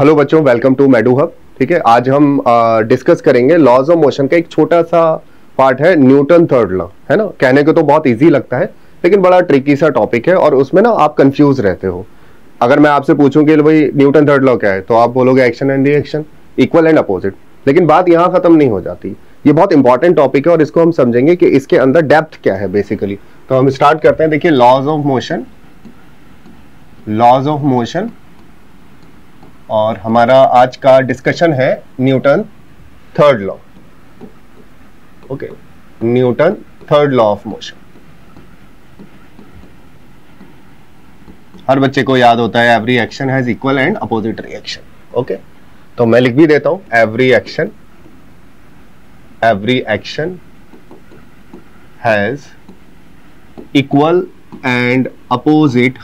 Hello बच्चों welcome to मेडू hub ठीक है? आज हम डिस्कस करेंगे लॉज ऑफ़ मोशन का एक छोटा सा पार्ट है न्यूटन थर्ड लॉ है ना? कहने को तो बहुत इजी लगता है, लेकिन बड़ा ट्रिकी सा टॉपिक है और उसमें ना आप कंफ्यूज रहते हो। अगर मैं आपसे पूछूँ कि भाई न्यूटन थर्ड लॉ क्या है तो आप बोलोगे action and reaction equal and opposite लेकिन बात यहाँ खत्म नहीं हो जाती। ये बहुत इंपॉर्टेंट टॉपिक है और इसको हम समझेंगे कि इसके अंदर डेप्थ क्या है बेसिकली तो हम स्टार्ट करते हैं। देखिए laws of motion laws of motion और हमारा आज का डिस्कशन है Newton third law okay Newton third law of motion हर बच्चे को याद होता है every action has equal and opposite reaction okay तो मैं लिख भी देता हूँ every action every action has equal and opposite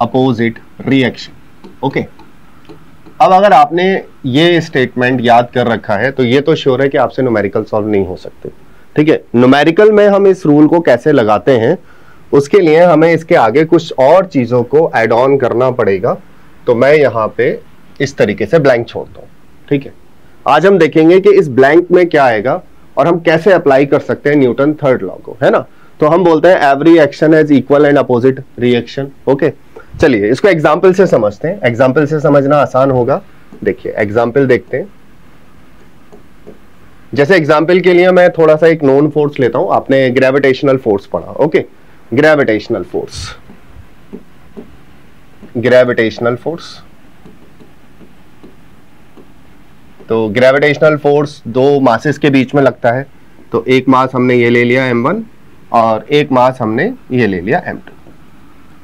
opposite reaction okay अब अगर आपने ये स्टेटमेंट याद कर रखा है तो ये तो श्योर है कि आपसे न्यूमेरिकल सॉल्व नहीं हो सकते। ठीक है? न्यूमेरिकल में हम इस रूल को कैसे लगाते हैं, उसके लिए हमें इसके आगे कुछ और चीज़ों को एड ऑन करना पड़ेगा। तो मैं यहाँ पे इस तरीके से ब्लैंक छोड़ता हूँ। ठीक है? आज हम देखेंगे कि इस ब्लैंक में क्या आएगा और हम कैसे अप्लाई कर सकते हैं न्यूटन थर्ड लॉ को, है ना? तो हम बोलते हैं every action has equal and opposite reaction okay चलिए, इसको एग्ज़ाम्पल से समझते हैं। एग्ज़ाम्पल से समझना आसान होगा। देखिए एग्ज़ाम्पल देखते हैं। जैसे एग्ज़ाम्पल के लिए मैं थोड़ा सा एक नॉन फोर्स लेता हूँ। आपने ग्रेविटेशनल फोर्स पढ़ा okay gravitational force gravitational force तो ग्रेविटेशनल फोर्स दो मासेस के बीच में लगता है। तो एक मास हमने ये ले लिया m1 और एक मास हमने ये ले लिया m2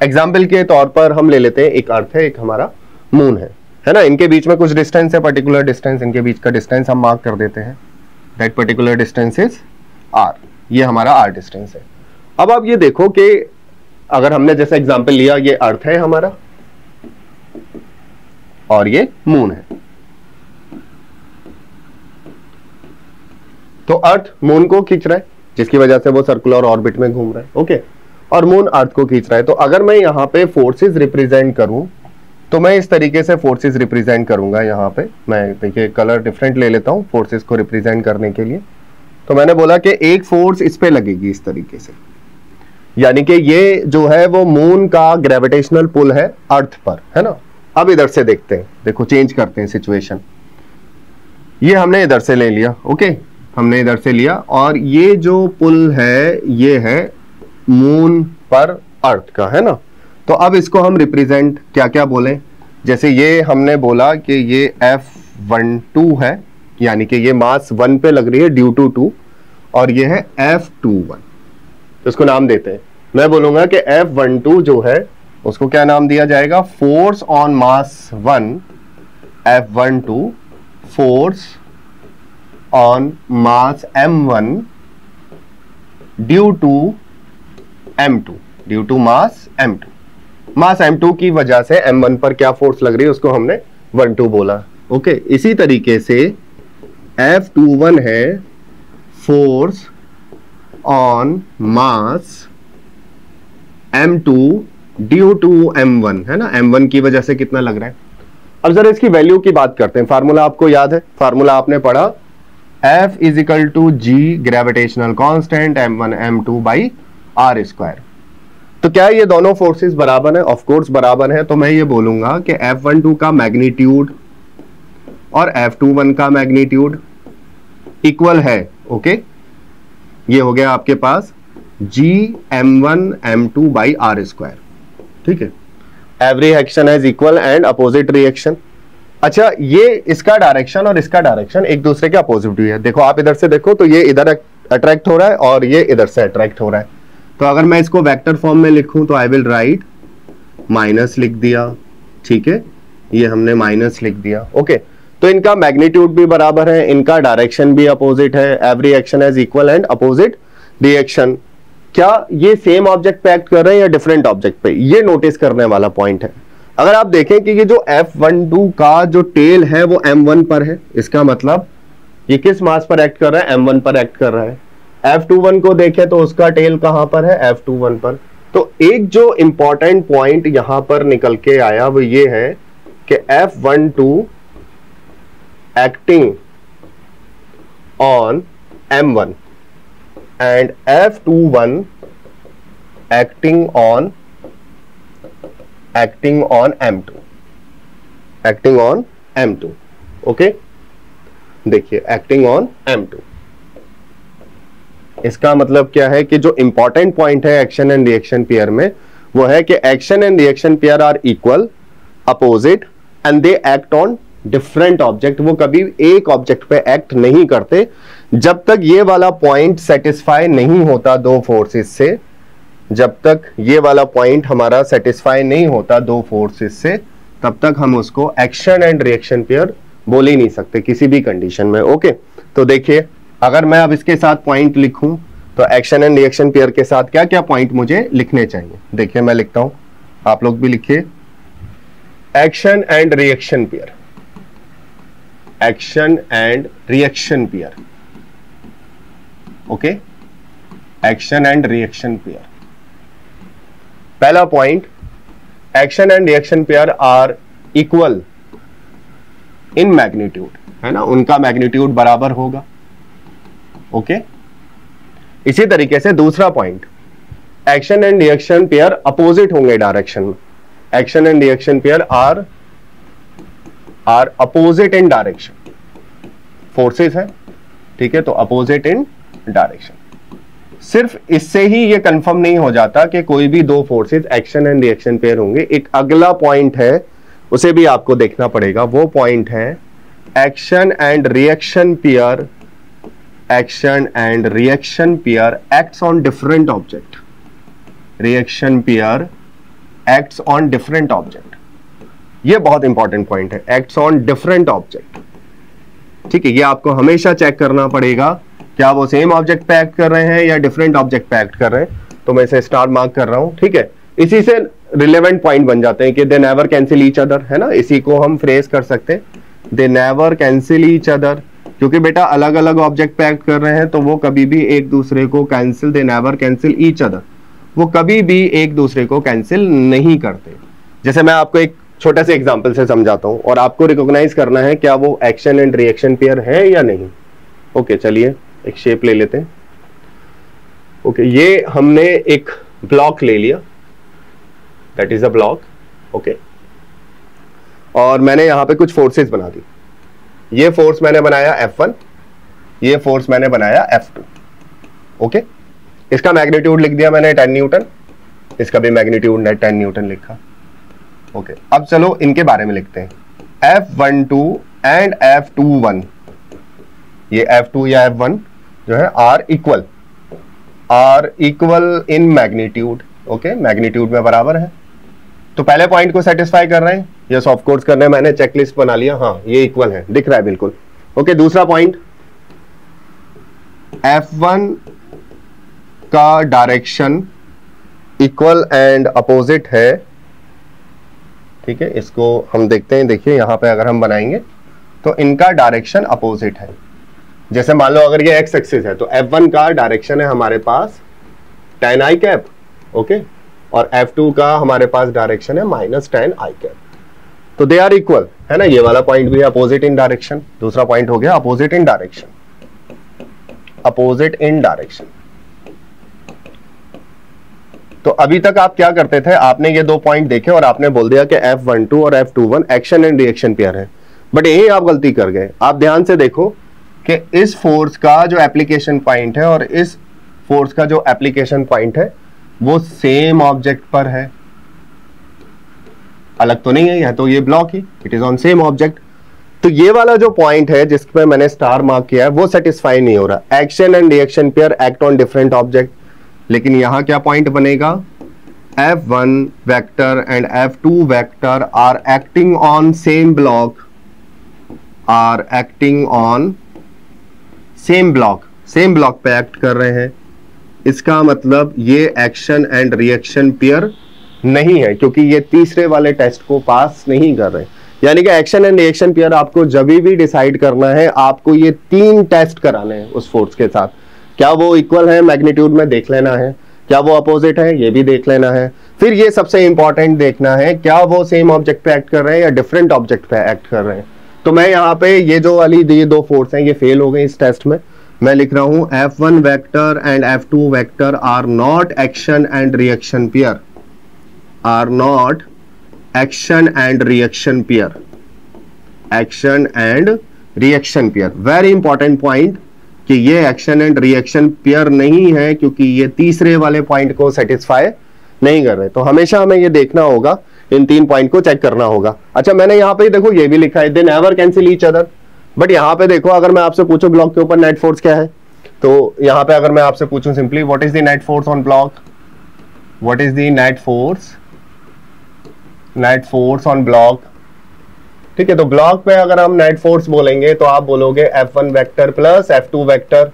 एग्ज़ाम्पल के तौर पर हम ले लेते हैं, एक अर्थ है, एक हमारा मून है। है ना? इनके बीच में कुछ डिस्टेंस है पर्टिकुलर डिस्टेंस इनके बीच का डिस्टेंस हम मार्क कर देते हैं। That particular distance is R ये हमारा आर डिस्टेंस है। अब आप ये देखो कि अगर हमने जैसे एग्ज़ाम्पल लिया, ये अर्थ है हमारा और ये मून है। तो अर्थ मून को खींच रहा है, जिसकी वजह से वो सर्कुलर ऑर्बिट में घूम रहा है। ओके और मून अर्थ को खींच रहा है। तो अगर मैं यहाँ पे फोर्सेस रिप्रेजेंट करूँ तो मैं इस तरीके से फोर्सेस रिप्रेजेंट करूँगा यहाँ पे। मैं, देखिए कलर डिफरेंट ले लेता हूँ फोर्सेस को रिप्रेजेंट करने के लिए। तो मैंने बोला कि एक फोर्स इस पे लगेगी इस तरीके से। यानी कि ये जो है, वो मून का ग्रेविटेशनल पुल है अर्थ पर, है ना? अब इधर से देखते हैं। देखो चेंज करते हैं सिचुएशन ये हमने इधर से ले लिया ओके हमने इधर से लिया और ये जो पुल है, ये है मून पर अर्थ का, है ना? तो अब इसको हम रिप्रेजेंट क्या क्या बोले? जैसे ये हमने बोला कि ये एफ़ वन टू है, यानी कि ये मास वन पे लग रही है ड्यू टू टू और ये है एफ़ टू वन तो इसको नाम देते हैं। मैं बोलूँगा कि एफ़ वन टू जो है, उसको क्या नाम दिया जाएगा? Force on mass one F one two force on mass M one due to m2 due to mass m2 mass m2 की वजह से m1 पर क्या फोर्स लग रही है उसको हमने 1 2 बोला। ओके okay, इसी तरीके से F21 है force on mass m2 due to m1 है ना? M1 की वजह से कितना लग रहा है? अब जरा इसकी वैल्यू की बात करते हैं। फार्मूला आपको याद है? फार्मूला आपने पढ़ा। Is equal to G gravitational constant M one M two by R square तो क्या ये दोनों फोर्सेस बराबर है? ऑफ़ कोर्स बराबर है तो मैं ये बोलूँगा कि एफ़ वन टू का मैग्नीट्यूड और एफ़ टू वन का मैग्नीट्यूड इक्वल है ओके ये हो गया आपके पास G M one M two by R square ठीक है? Every action has equal and opposite reaction अच्छा ये इसका डायरेक्शन और इसका डायरेक्शन एक दूसरे के अपोजिट भी है। देखो, आप इधर से देखो तो ये इधर अट्रैक्ट हो रहा है और ये इधर से अट्रैक्ट हो रहा है। तो अगर मैं इसको वेक्टर फॉर्म में लिखूं तो आई विल राइट माइनस लिख दिया। ठीक है? ये हमने माइनस लिख दिया। ओके तो इनका मैग्नीट्यूड भी बराबर है, इनका डायरेक्शन भी अपोजिट है। Every action has equal and opposite reaction क्या ये सेम ऑब्जेक्ट पे एक्ट कर रहे हैं या डिफरेंट ऑब्जेक्ट पे? ये नोटिस करने वाला पॉइंट है। अगर आप देखें कि ये जो F12 का जो टेल है, वो M1 पर है। इसका मतलब ये किस मास पर एक्ट कर रहा है? M1 पर एक्ट कर रहा है। F21 को देखें तो उसका टेल कहाँ पर है? F21 पर। तो एक जो इंपॉर्टेंट पॉइंट यहाँ पर निकल के आया वो ये है कि F one two acting on M one and F two one acting on acting on M two acting on M two okay देखिए एक्टिंग ऑन एम टू इसका मतलब क्या है कि जो इंपॉर्टेंट पॉइंट है एक्शन एंड रिएक्शन पेयर में, वो है कि action and reaction pair are equal opposite and they act on different object वो कभी एक ऑब्जेक्ट पे एक्ट नहीं करते। जब तक ये वाला पॉइंट सेटिस्फाई नहीं होता दो फोर्सेस से, जब तक ये वाला पॉइंट हमारा सेटिस्फाई नहीं होता दो फोर्सेस से, तब तक हम उसको एक्शन एंड रिएक्शन पेयर बोल ही नहीं सकते किसी भी कंडीशन में ओके तो देखिए अगर मैं अब इसके साथ पॉइंट लिखूं तो एक्शन एंड रिएक्शन पेयर के साथ क्या क्या पॉइंट मुझे लिखने चाहिए? देखिए, मैं लिखता हूँ। आप लोग भी लिखिए। Action and reaction pair action and reaction pair okay action and reaction pair पहला point action and reaction pair are equal in magnitude है ना? उनका मैग्नीट्यूड बराबर होगा। ओके इसी तरीके से दूसरा point action and reaction pair opposite होंगे डायरेक्शन में. Action and reaction pair are are opposite in direction forces है. ठीक है? तो अपोजिट इन डायरेक्शन सिर्फ़ इससे ही ये कंफर्म नहीं हो जाता कि कोई भी दो forces action and reaction pair होंगे. एक अगला पॉइंट है, उसे भी आपको देखना पड़ेगा. वो पॉइंट है action and reaction pair action and reaction pair acts on different object reaction pair acts on different object ये बहुत इंपॉर्टेंट पॉइंट है. एक्ट्स ऑन डिफरेंट ऑब्जेक्ट ठीक है, ये आपको हमेशा चेक करना पड़ेगा क्या वो सेम ऑब्जेक्ट पे एक्ट कर रहे हैं या डिफरेंट ऑब्जेक्ट पे एक्ट कर रहे हैं. तो मैं इसे स्टार मार्क कर रहा हूँ. ठीक है? इसी से रिलेवेंट पॉइंट बन जाते हैं कि they never cancel each other है ना? इसी को हम फ्रेज कर सकते हैं. They never cancel each other क्योंकि बेटा अलग अलग ऑब्जेक्ट पे एक्ट कर रहे हैं तो वो कभी भी एक दूसरे को cancel they never cancel each other वो कभी भी एक दूसरे को कैंसिल नहीं करते। जैसे मैं आपको एक छोटा सा एग्ज़ाम्पल से समझाता हूँ, और आपको रिकॉग्नाइज करना है क्या वो एक्शन एंड रिएक्शन पेयर है या नहीं। ओके चलिए, एक शेप ले लेते हैं। ओके ये हमने एक ब्लॉक ले लिया। That is a block okay और मैंने यहाँ पे कुछ फोर्सेस बना दी। ये फोर्स मैंने बनाया F1 ये फोर्स मैंने बनाया F2 ओके? इसका मैग्नीट्यूड लिख दिया मैंने 10 न्यूटन, इसका भी मैग्नीट्यूड ने 10 न्यूटन लिखा, ओके? अब चलो इनके बारे में लिखते हैं। F12 एंड F21 ये F2 या F1 जो है are equal are equal in magnitude okay? Magnitude में बराबर है। तो पहले पॉइंट को सेटिस्फाई कर रहे हैं। यस ऑफ़ कोर्स करने मैंने चेकलिस्ट बना लिया। हाँ ये इक्वल है। दिख रहा है बिल्कुल। ओके दूसरा पॉइंट F1 का डायरेक्शन इक्वल एंड अपोजिट है। ठीक है, इसको हम देखते हैं। देखिए, यहाँ पे अगर हम बनाएँगे तो इनका डायरेक्शन अपोजिट है। जैसे मान लो, अगर ये एक्स एक्सिस है तो F1 का डायरेक्शन है हमारे पास टेन आई कैप ओके और F2 का हमारे पास डायरेक्शन है माइनस टेन आई कैप तो दे आर इक्वल है ना? ये वाला पॉइंट भी है अपोजिट इन डायरेक्शन दूसरा पॉइंट हो गया opposite in direction opposite in direction तो अभी तक आप क्या करते थे? आपने ये दो पॉइंट देखे और आपने बोल दिया कि F12 और F21 action and reaction pair है। बट यही आप गलती कर गए। आप ध्यान से देखो कि इस फोर्स का जो एप्लीकेशन पॉइंट है और इस फोर्स का जो एप्लीकेशन पॉइंट है, वो सेम ऑब्जेक्ट पर है। अलग तो नहीं है, यह तो ये block he it is on same object तो ये वाला जो पॉइंट है जिस पे मैंने स्टार मार्क किया है, वो सेटिस्फाई नहीं हो रहा। Action and reaction pair act on different object लेकिन यहाँ क्या पॉइंट बनेगा? F1 vector and F2 vector are acting on same block are acting on same block same block पे एक्ट कर रहे हैं। इसका मतलब ये एक्शन एंड रिएक्शन पेयर नहीं है, क्योंकि ये तीसरे वाले टेस्ट को पास नहीं कर रहे। यानी कि एक्शन एंड रिएक्शन पेयर आपको जब भी डिसाइड करना है, आपको ये तीन टेस्ट कराने हैं उस फोर्स के साथ। क्या वो इक्वल है? मैग्नीट्यूड में देख लेना है। क्या वो अपोजिट है? ये भी देख लेना है। फिर ये सबसे इंपॉर्टेंट देखना है, क्या वो सेम ऑब्जेक्ट पे एक्ट कर रहे हैं या डिफरेंट ऑब्जेक्ट पे एक्ट कर रहे हैं। तो मैं यहाँ पे ये जो वाली, ये दो फोर्स हैं, ये फेल हो गए इस टेस्ट में। मैं लिख रहा हूँ F one vector and F two vector are not action and reaction pair are not action and reaction pair action and reaction pair very important point कि ये एक्शन एंड रिएक्शन पेयर नहीं है क्योंकि ये तीसरे वाले पॉइंट को satisfy नहीं कर रहे। तो हमेशा हमें ये देखना होगा, इन तीन पॉइंट को चेक करना होगा। अच्छा मैंने यहाँ पे देखो, ये भी लिखा है they never cancel each other but यहाँ पे देखो, अगर मैं आपसे पूछूँ ब्लॉक के ऊपर नेट फोर्स क्या है? तो यहाँ पे अगर मैं आपसे पूछूँ simply what is the net force on block what is the net force net force on block ठीक है तो ब्लॉक पे अगर हम नेट फोर्स बोलेंगे तो आप बोलोगे F one vector plus F two vector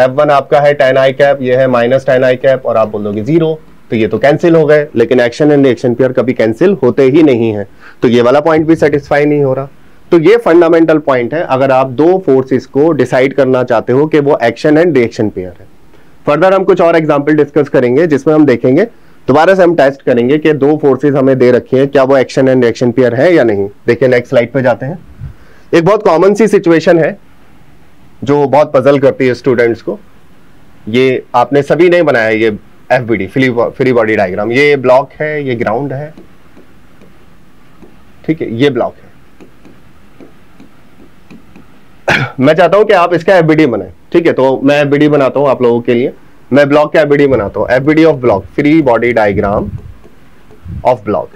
F one आपका है टेन आई कैप ये है माइनस टेन आई कैप और आप बोलोगे ज़ीरो तो ये तो कैंसिल हो गए, लेकिन एक्शन एंड रिएक्शन पेयर कभी कैंसिल होते ही नहीं है। तो ये वाला पॉइंट भी सेटिस्फाई नहीं हो रहा। तो ये फंडामेंटल पॉइंट है, अगर आप दो फोर्सेस को डिसाइड करना चाहते हो कि वो एक्शन एंड रिएक्शन पेयर है। फर्दर हम कुछ और एग्ज़ाम्पल डिस्कस करेंगे, जिसमें हम देखेंगे दोबारा से हम टेस्ट करेंगे कि दो फोर्सेस हमें दे रखी हैं, क्या वो एक्शन एंड रिएक्शन पेयर है या नहीं? देखिए नेक्स्ट स्लाइड पे जाते हैं। एक बहुत कॉमन सी सिचुएशन है, जो बहुत पजल करती है स्टूडेंट्स को। ये आपने सभी नहीं बनाया, ये F B D free body diagram ये ब्लॉक है, ये ग्राउंड है। ठीक है, ये ब्लॉक है। मैं चाहता हूँ कि आप इसका एफबीडी बनाए। ठीक है तो मैं एफबीडी बनाता हूँ आप लोगों के लिए। मैं ब्लॉक का एफबीडी बनाता हूँ। FBD of block free body diagram of block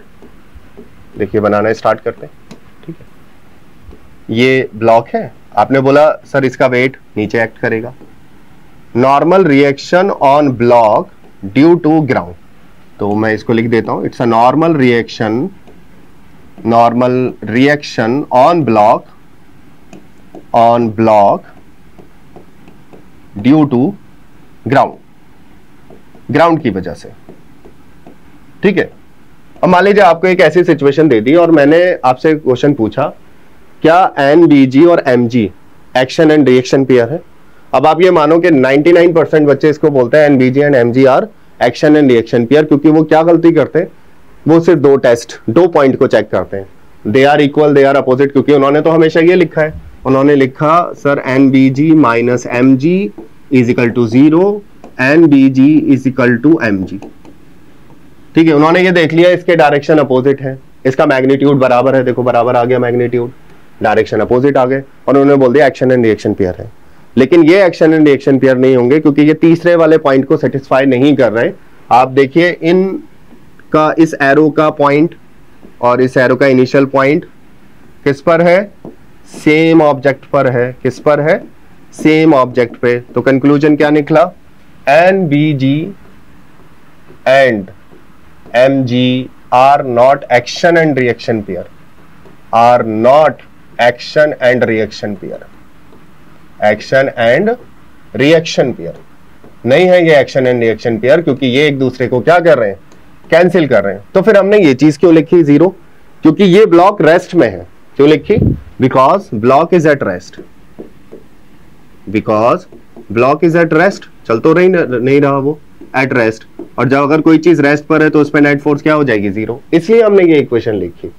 देखिए, बनाना स्टार्ट करते हैं। ठीक है। ये ब्लॉक है। आपने बोला, सर, इसका वेट नीचे एक्ट करेगा। Normal reaction on block due to ground तो मैं इसको लिख देता हूँ। It's a normal reaction normal reaction on block on block due to ground ground की वजह से। ठीक है? अब मान लीजिए आपको एक ऐसी सिचुएशन दे दी और मैंने आपसे क्वेश्चन पूछा, क्या एन बी जी और M G action and reaction pair है? अब आप ये मानो कि 99 परसेंट बच्चे इसको बोलते हैं N B G and M G are action and reaction pair क्योंकि वो क्या गलती करते हैं? वो सिर्फ़ दो टेस्ट दो पॉइंट को चेक करते हैं। They are equal they are opposite क्योंकि उन्होंने तो हमेशा ये लिखा है। उन्होंने लिखा sir N B G minus M G is equal to zero N B G is equal to M G. ठीक है, उन्होंने ये देख लिया, इसके डायरेक्शन अपोजिट है। इसका मैग्नीट्यूड बराबर है, देखो, बराबर आ गया मैग्नीट्यूड डायरेक्शन अपोजिट आ गए, और उन्होंने बोल दिया एक्शन एंड रिएक्शन पेयर है। लेकिन ये एक्शन एंड रिएक्शन पेयर नहीं होंगे, क्योंकि ये तीसरे वाले पॉइंट को सेटिस्फाई नहीं कर रहे। आप देखिए, इन का, इस एरो का पॉइंट और इस एरो का इनिशियल पॉइंट किस पर है? सेम ऑब्जेक्ट पर है। किस पर है? सेम ऑब्जेक्ट पे। तो कंक्लूजन क्या निकला? N B G and M G are not action and reaction pair are not action and reaction pair action and reaction pair नहीं है ये एक्शन एंड रिएक्शन पेयर क्योंकि ये एक दूसरे को क्या कर रहे हैं? कैंसिल कर रहे हैं। तो फिर हमने ये चीज़ क्यों लिखी? ज़ीरो क्योंकि ये ब्लॉक रेस्ट में है। क्यों लिखी? Because block is at rest because block is at rest चल तो रही नहीं रहा वो एट रेस्ट और जब अगर कोई चीज़ रेस्ट पर है तो उस पर नेट फोर्स क्या हो जाएगी? ज़ीरो इसलिए हमने ये इक्वेशन लिखी।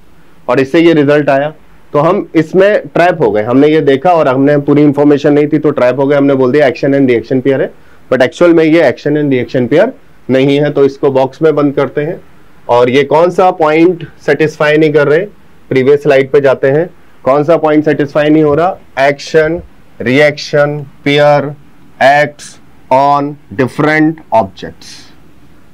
और इससे ये रिज़ल्ट आया। तो हम इसमें ट्रैप हो गए। हमने ये देखा और हमने पूरी इंफॉर्मेशन नहीं थी तो ट्रैप हो गए। हमने बोल दिया एक्शन एंड रिएक्शन पेयर है। बट एक्चुअल में ये एक्शन एंड रिएक्शन पेयर नहीं है तो इसको बॉक्स में बंद करते हैं। और ये कौन सा पॉइंट सेटिस्फाई नहीं कर रहे? प्रीवियस स्लाइड पे जाते हैं। कौन सा पॉइंट सेटिस्फाई नहीं हो रहा? Action reaction pair acts on different objects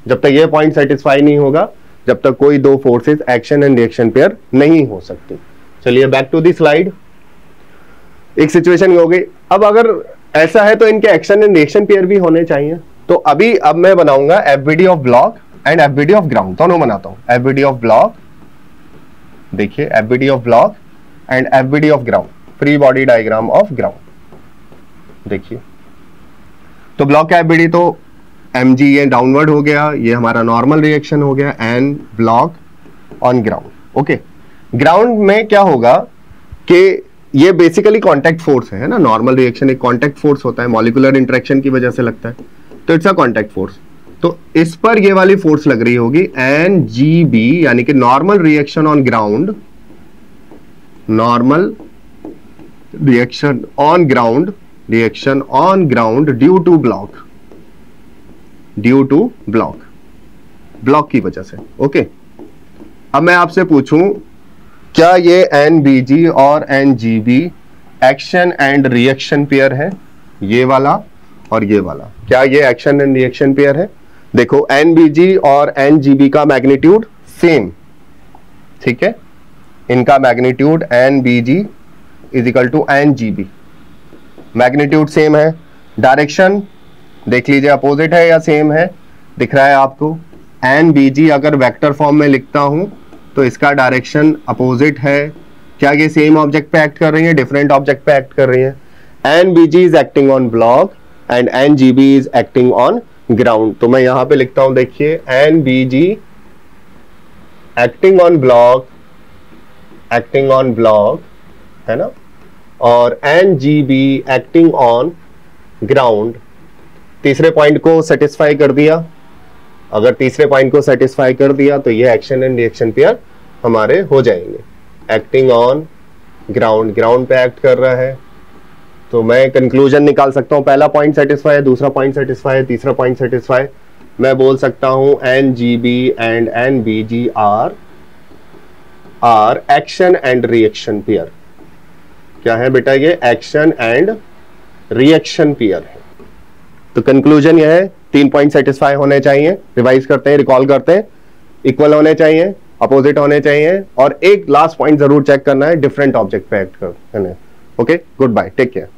जब तक ये पॉइंट सेटिस्फाई नहीं होगा, जब तक कोई दो forces action and reaction pair नहीं हो सकती। चलिए बैक टू दी स्लाइड एक सिचुएशन हो गई। अब अगर ऐसा है तो इनके एक्शन एंड रिएक्शन पेयर भी होने चाहिए। तो अभी अब मैं बनाऊँगा FBD of block and FBD of ground दोनों बनाता हूँ। एफबीडी ऑफ़ ब्लॉक देखिए FBD of block and FBD of ground free body diagram of ground देखिए। तो ब्लॉक कैबिडी तो एम जी ये डाउनवर्ड हो गया, ये हमारा नॉर्मल रिएक्शन हो गया and block on ground okay ground में क्या होगा कि ये बेसिकली कॉन्टेक्ट फोर्स है ना? नॉर्मल रिएक्शन एक कॉन्टेक्ट फोर्स होता है मॉलिकुलर इंट्रेक्शन की वजह से लगता है। तो इट्स अ कॉन्टेक्ट फोर्स तो इस पर ये वाली फोर्स लग रही होगी एन जी बी यानी कि normal reaction on ground normal reaction on ground reaction on ground due to block due to block block की वजह से. ओके अब मैं आपसे पूछूँ, क्या ये एन बी जी और N G B action and reaction pair है? ये वाला और ये वाला. क्या ये एक्शन एंड रिएक्शन पेयर है? देखो एन बी जी और एन जी बी का मैग्नीट्यूड सेम ठीक है? इनका magnitude N B G is equal to N G B magnitude same है। डायरेक्शन, देख लीजिए, अपोजिट है या सेम है, दिख रहा है आपको। एन बी जी अगर वेक्टर फॉर्म में लिखता हूँ तो इसका डायरेक्शन अपोजिट है। क्या ये सेम ऑब्जेक्ट पे एक्ट कर रही है? डिफरेंट ऑब्जेक्ट पे एक्ट कर रही है। N B G is acting on block and N G B is acting on ground तो मैं यहाँ पे लिखता हूँ, देखिए N B G acting on block acting on block है ना? और N G B acting on ground तीसरे पॉइंट को सेटिस्फाई कर दिया। अगर तीसरे पॉइंट को सेटिस्फाई कर दिया तो ये एक्शन एंड रिएक्शन पेयर हमारे हो जाएँगे। एक्टिंग ऑन ग्राउंड ग्राउंड पे एक्ट कर रहा है। तो मैं कंक्लूजन निकाल सकता हूँ। पहला पॉइंट सेटिस्फाई है, दूसरा पॉइंट सेटिस्फाई है, तीसरा पॉइंट सेटिस्फाई मैं बोल सकता हूँ N G B and N B G are are action and reaction pair क्या है बेटा ये? एक्शन एंड रिएक्शन पियर है। तो कंक्लूजन यह है, तीन पॉइंट सेटिस्फाई होने चाहिए रिवाइज करते हैं रिकॉल करते हैं इक्वल होने चाहिए अपोजिट होने चाहिए, और एक लास्ट पॉइंट ज़रूर चेक करना है डिफरेंट ऑब्जेक्ट पे एक्ट करने। Okay good bye take care